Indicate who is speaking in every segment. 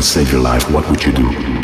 Speaker 1: and
Speaker 2: save your life, what would you do?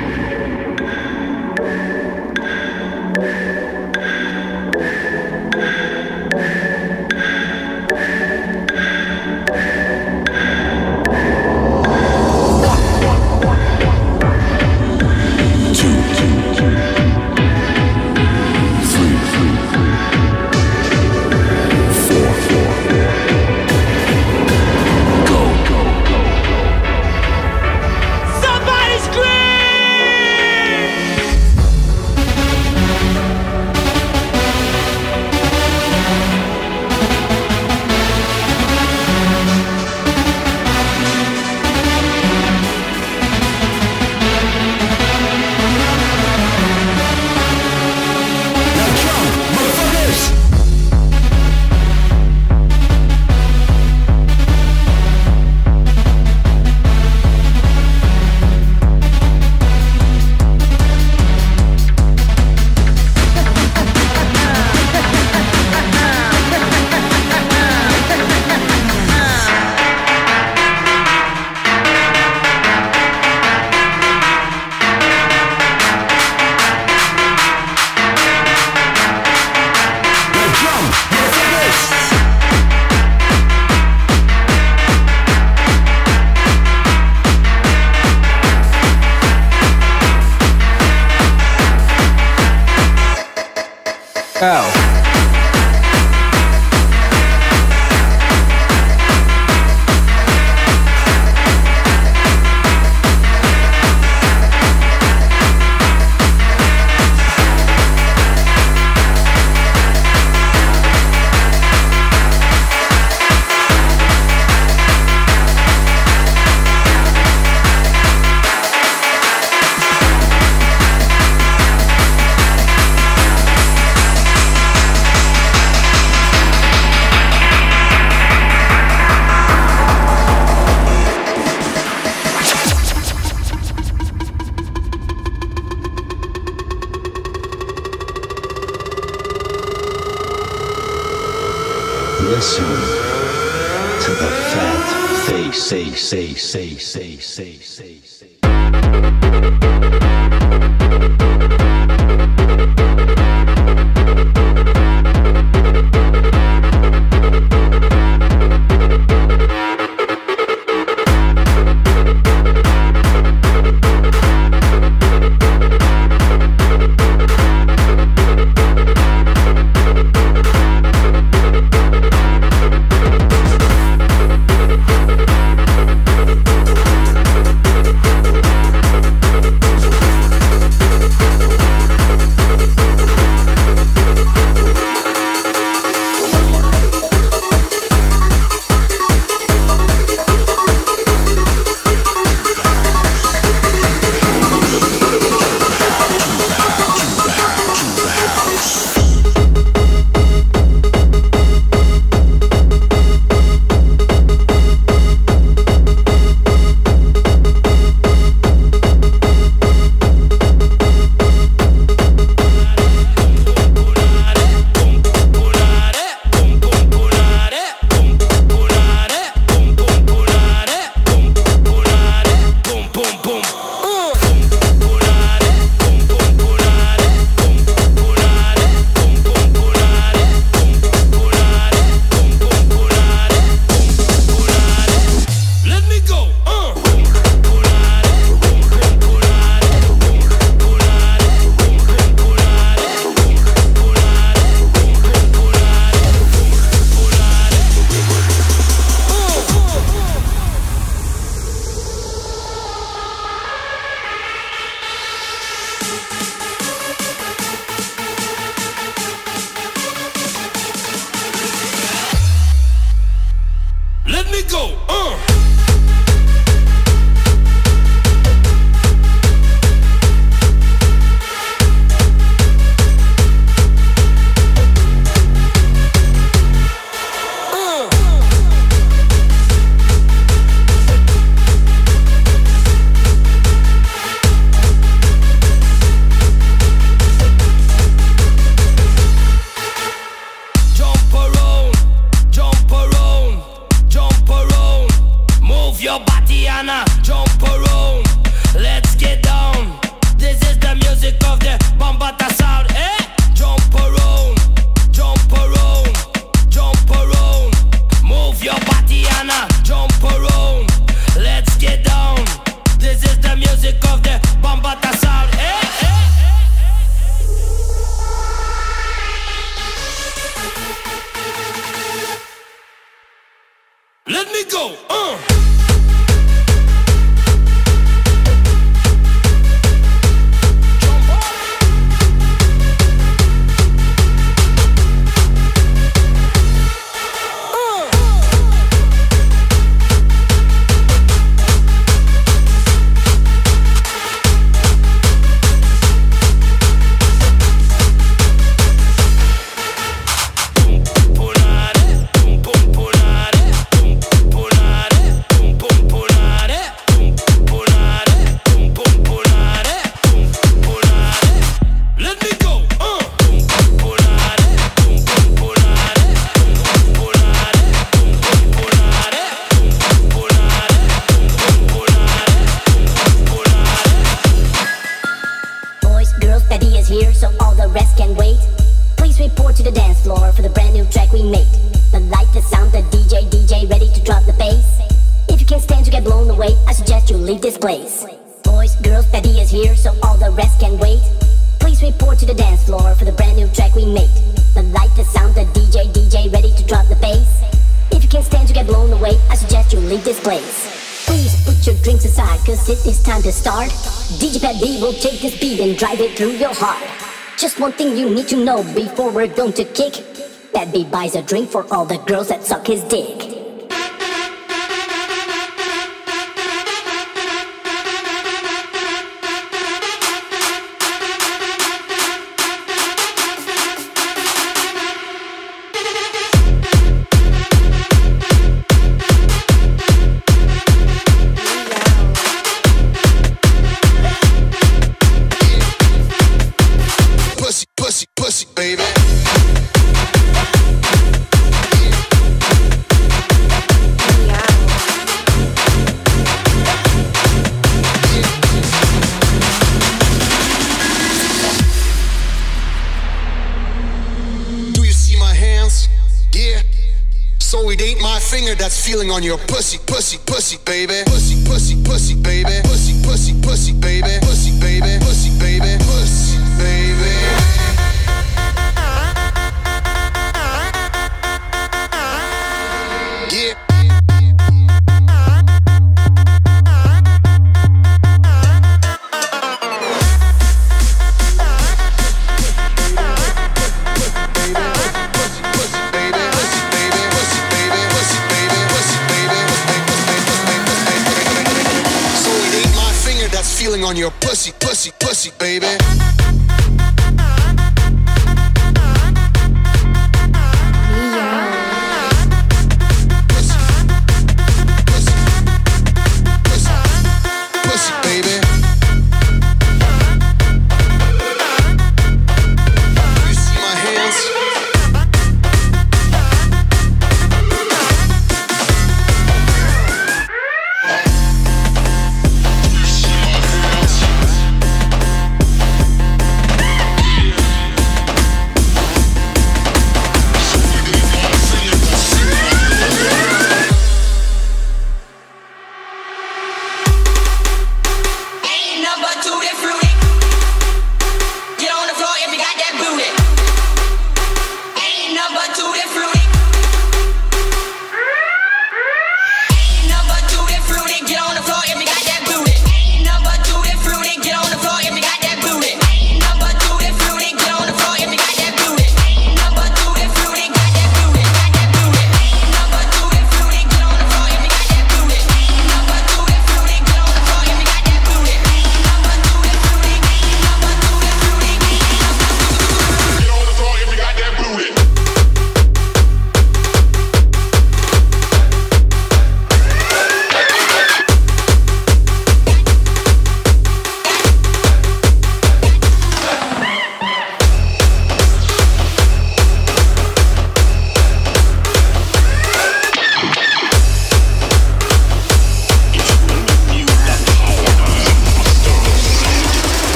Speaker 3: 6, 6, 6. To
Speaker 4: know before we're going to kick? Pat B buys a drink for all the girls that suck his dick.
Speaker 5: Finger that's feeling on your pussy, pussy, pussy, baby. Pussy, pussy, pussy, baby. Pussy, pussy, pussy, baby. Pussy, baby. Pussy, baby. Pussy, baby. On your pussy, pussy, pussy, baby.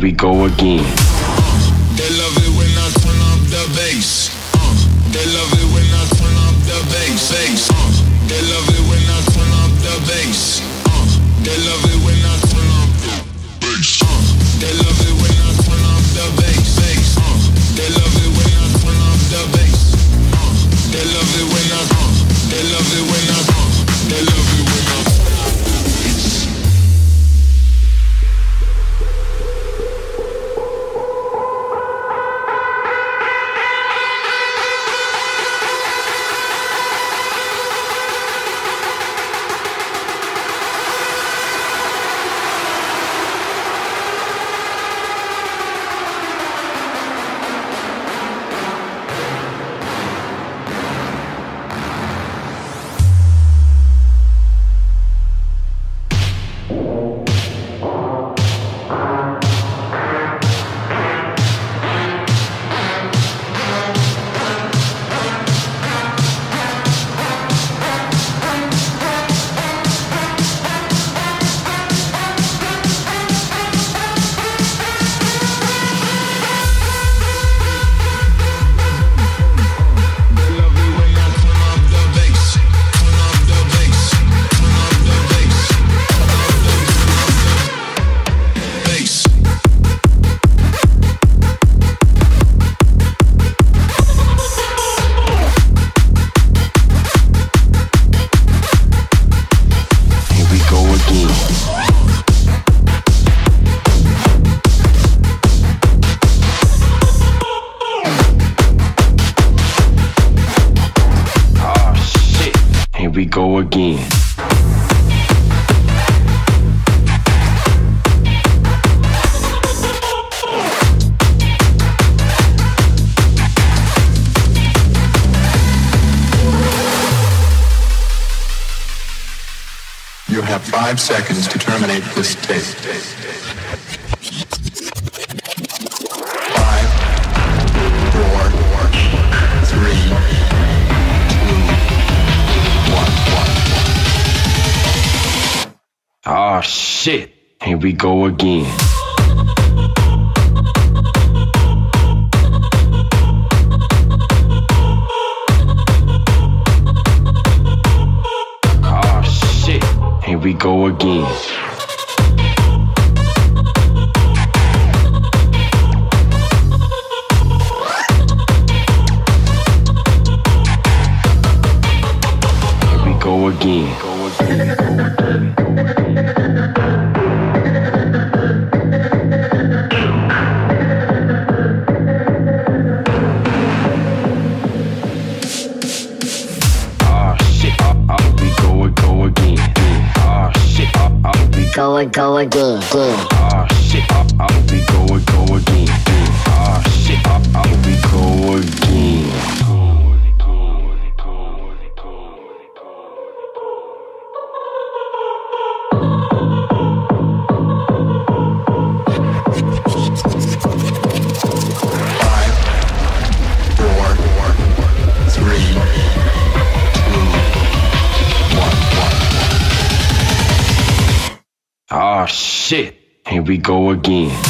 Speaker 6: We go again.
Speaker 7: They love it when I turn up the bass. Uh, they love it when I turn up the bass. Uh, they love it when I turn up the bass. Uh, they love it when I turn up the bass. They love it when I turn up the bass. they love it when I turn up the bass. They love it when I. They love it when
Speaker 6: Oh shit, here we go again. Ah shit, here we go again. again. Go again,
Speaker 4: go again,
Speaker 6: go again. Go again. again.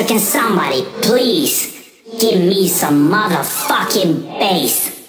Speaker 4: So can somebody please give me some motherfucking bass?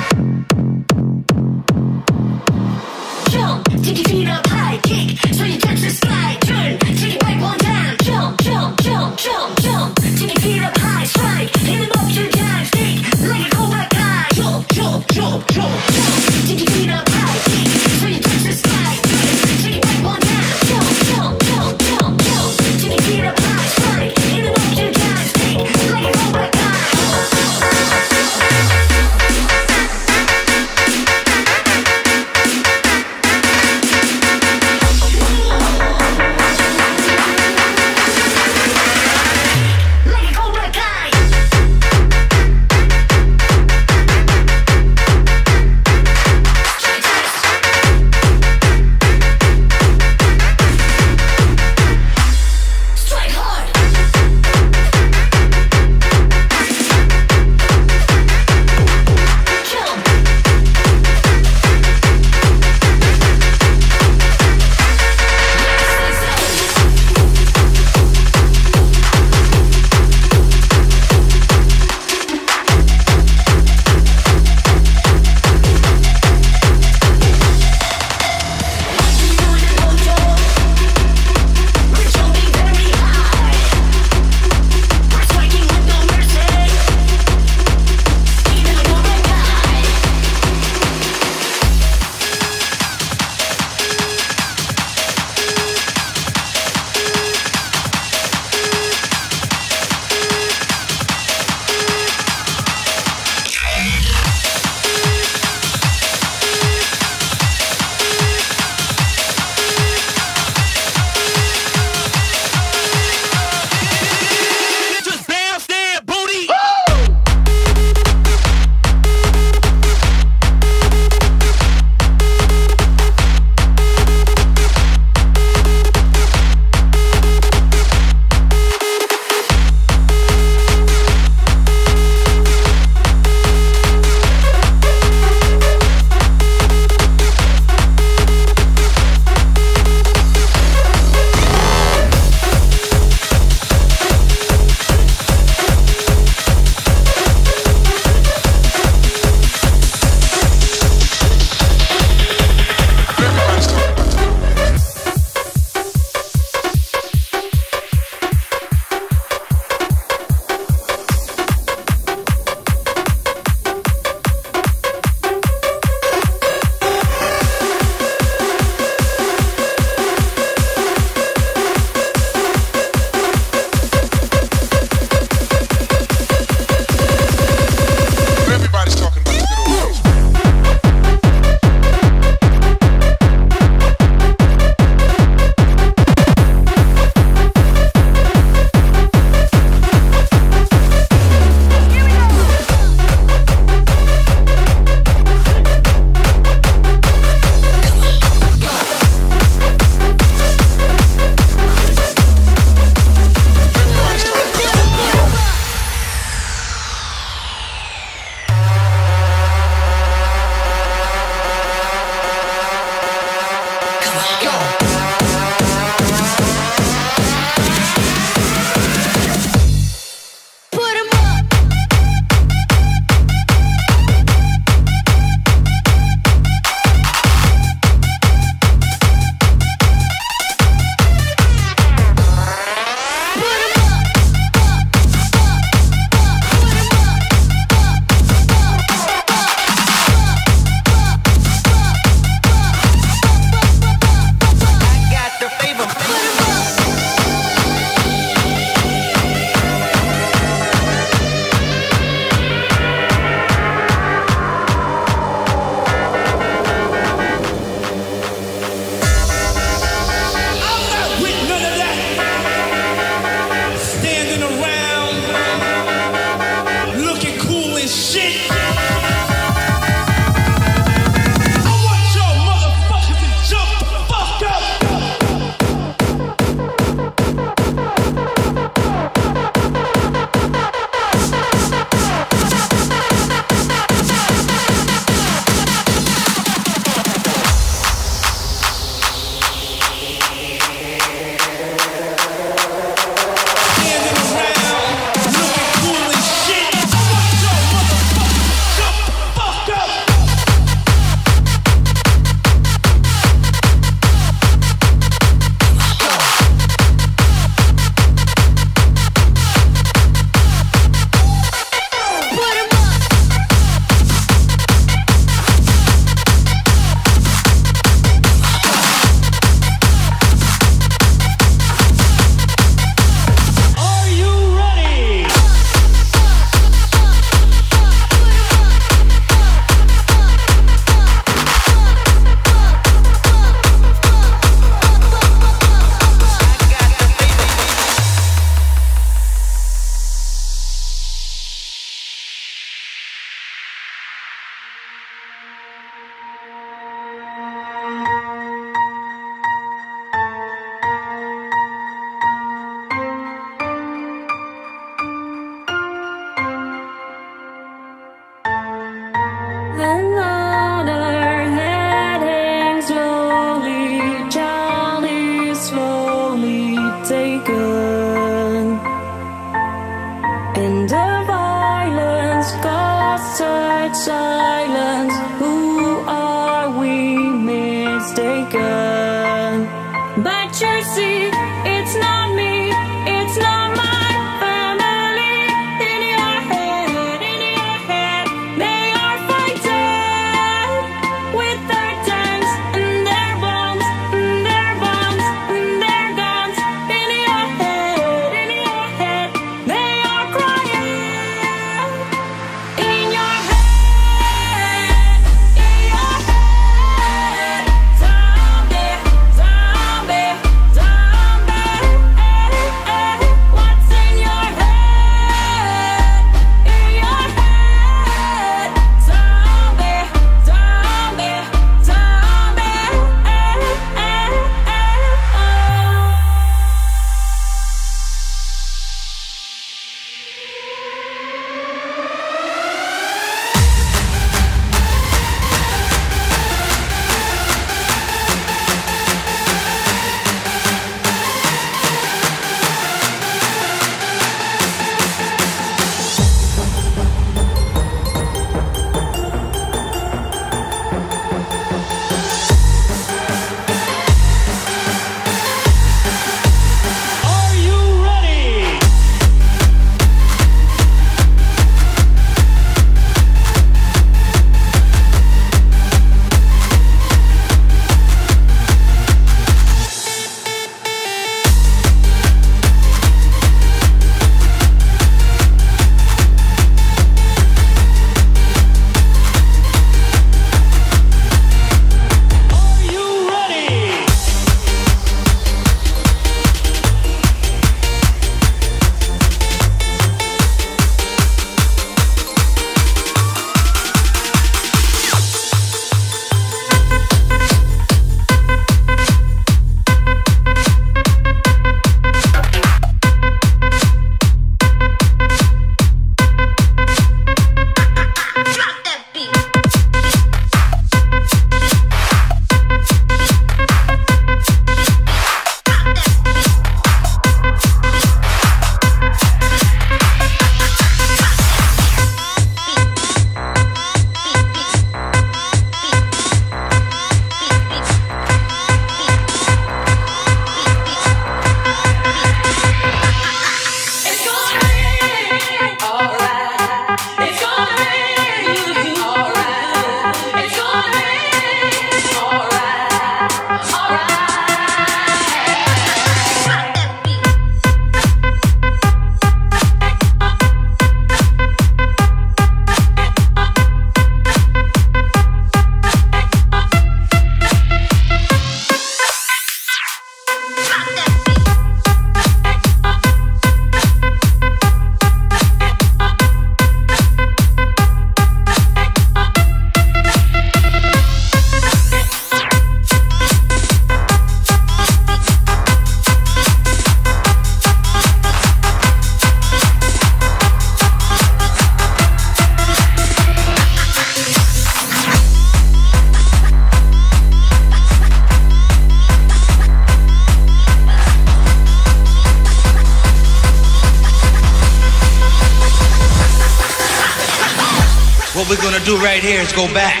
Speaker 8: do right here is go back.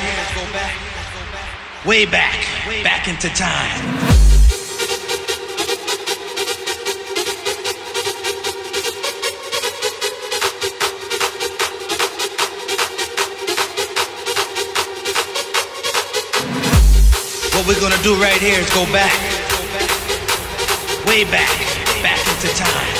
Speaker 8: Way back. Back into time. What we're gonna do right here is go back. Way back. Back into time.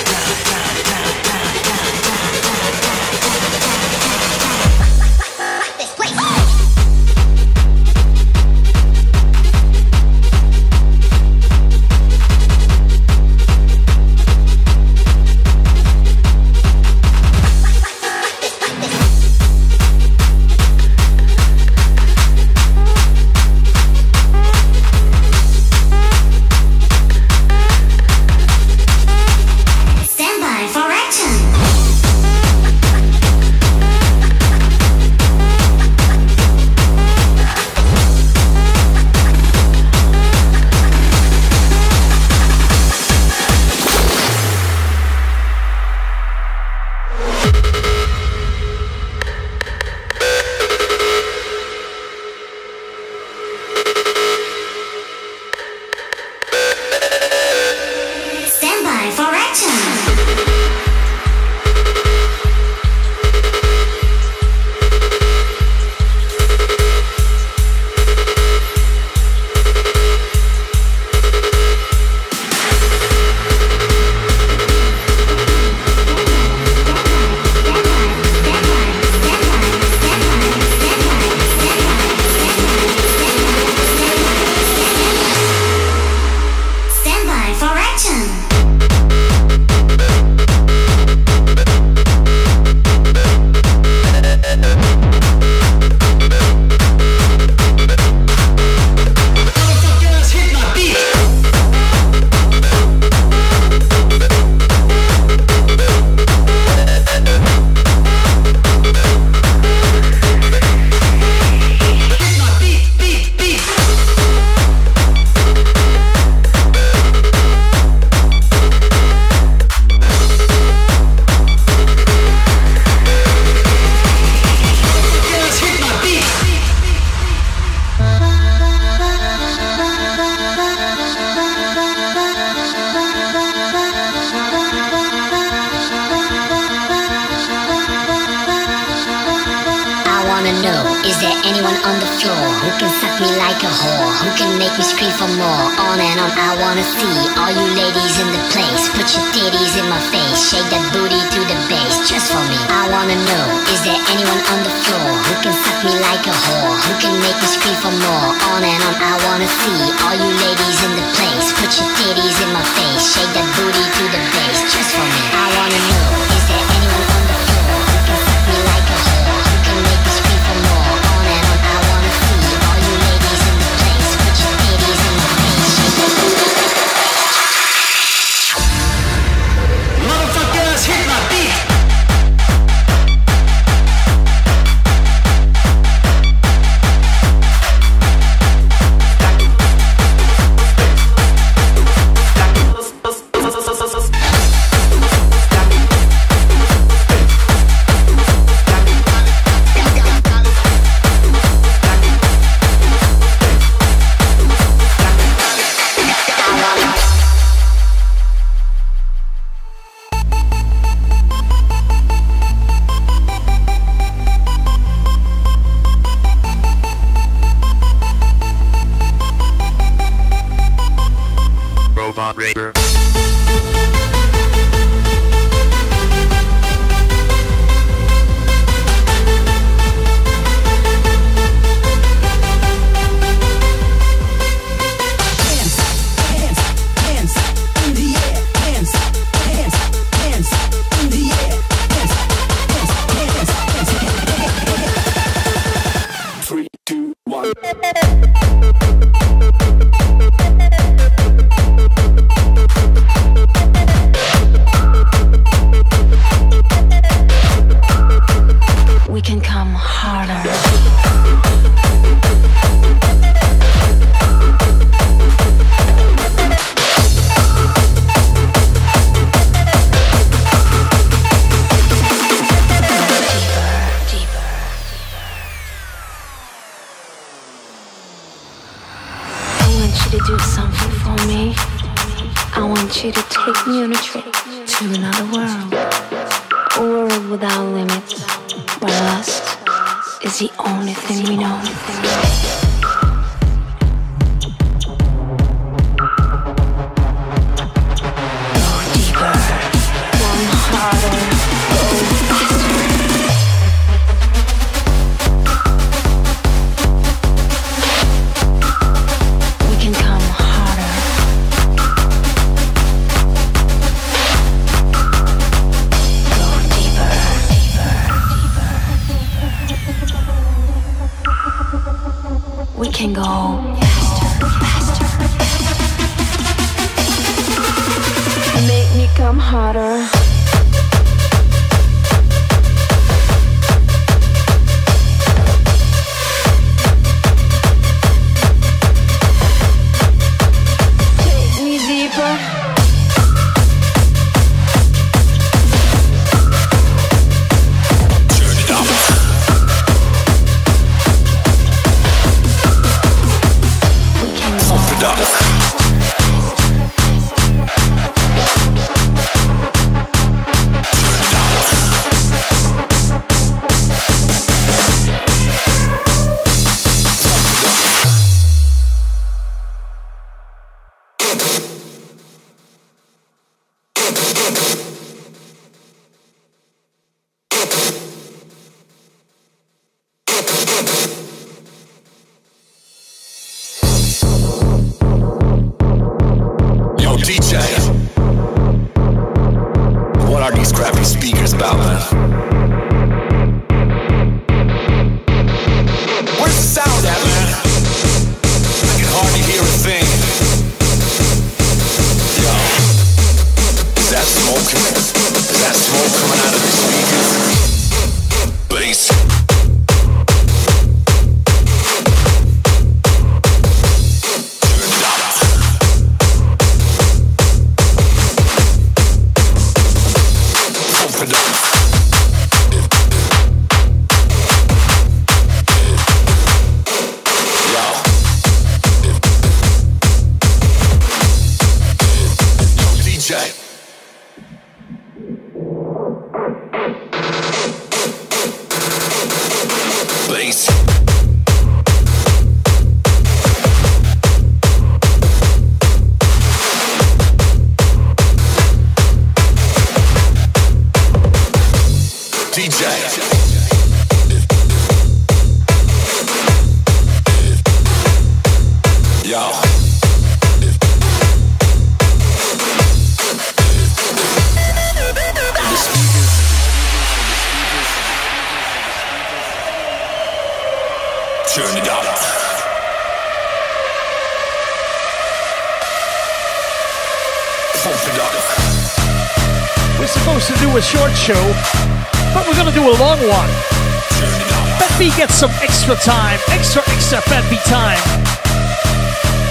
Speaker 9: Gets some extra time, extra, extra Fat time.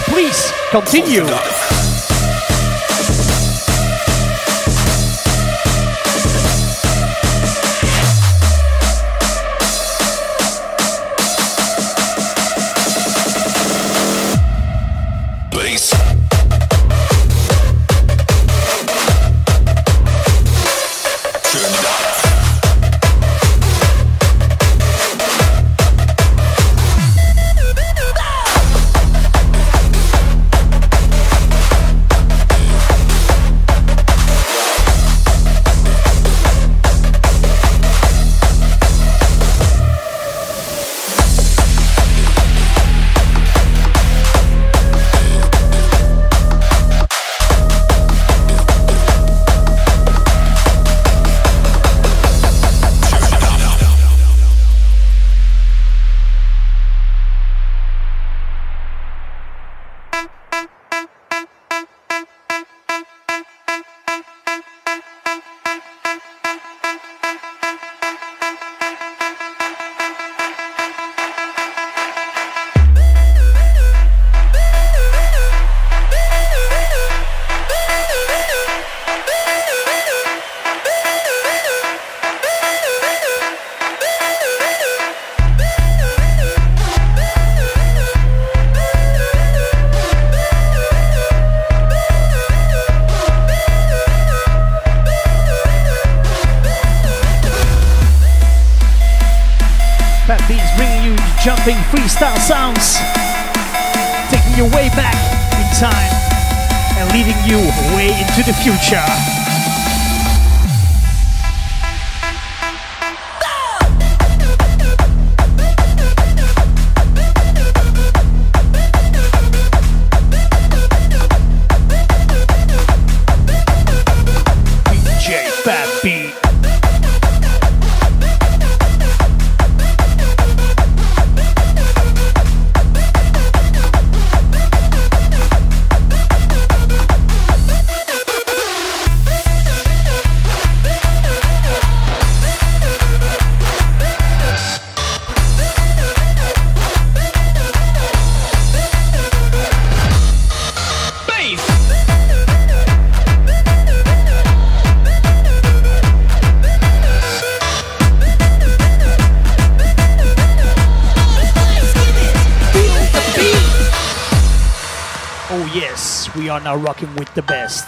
Speaker 9: Please continue. Jumping freestyle sounds, taking you way back in time and leading you way into the future. Are rocking with the best.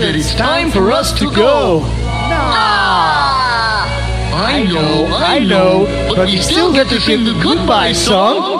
Speaker 10: Friend tells me that it's time for us to go. Ah.
Speaker 9: I know, I know, but we still get to sing the goodbye song.